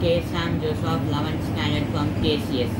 K. Sam Joseph, 11th standard from KCS.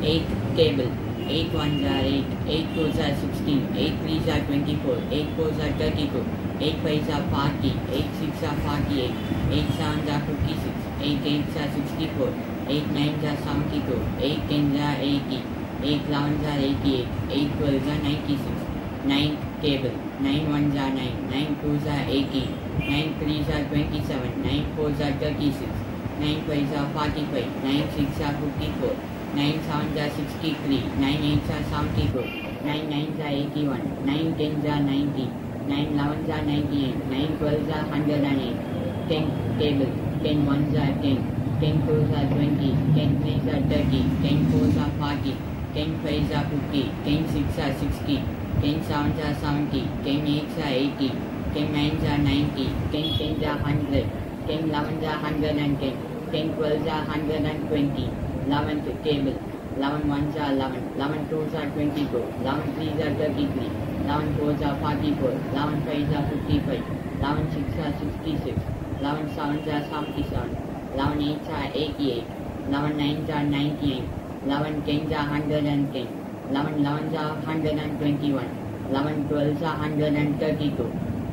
8th table. 8 ones are 8, 8 twos are 16, 8 threes are 24, 8 fours are 32, 8 fives are 40, 8 six are 48, 8 sevens are 56, 8 eights are 64, 8 nines are 72, 8 tens are 80, 8 elevens are 88, 8 twelves are 96. Nine table nine one ज़ा nine nine two jar eighteen nine three jar twenty seven, nine four jar thirty six, nine five ज़ा forty five, nine six jar fifty four, nine seven jar sixty three, nine eight jar seventy four, nine nine ज़ा eighty one, nine ten जा ninety nine eleven jar ninety eight, nine twelve ज़ा hundred and eight ten table ten one jar ten ten two jar twenty, ten three jar thirty, ten four jar forty 10 fives are 50, 10 six are 60, 10 sevens are 70, 10 eights are 80, 10 nines are 90, 10 tens are 100, 10 elevens are 110, 10 twelves are 120, 11th table, 11 ones are 11, 11 twos are 22, 11 threes are 33, 11 fours are 44, 11 fives are 55, 11 six are 66, 11 sevens are 77, 11 eights are 88, 11 nines are 98, 11 tens are 110, 11 elevens are 121, 11 12s are 132,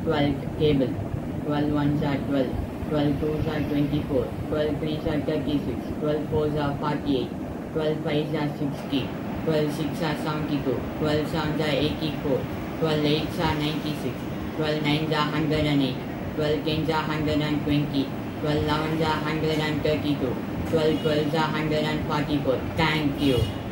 12th table, 12 ones are 12, 12 twos are 24, 12 threes are 36, 12 fours are 48, 12 fives are 60, 12 six are 72, 12 sevens are 84, 12 eights are 96, 12 nines are 108, 12 tens are 120, 12 elevens are 132, 12 twelves are 144. Thank you.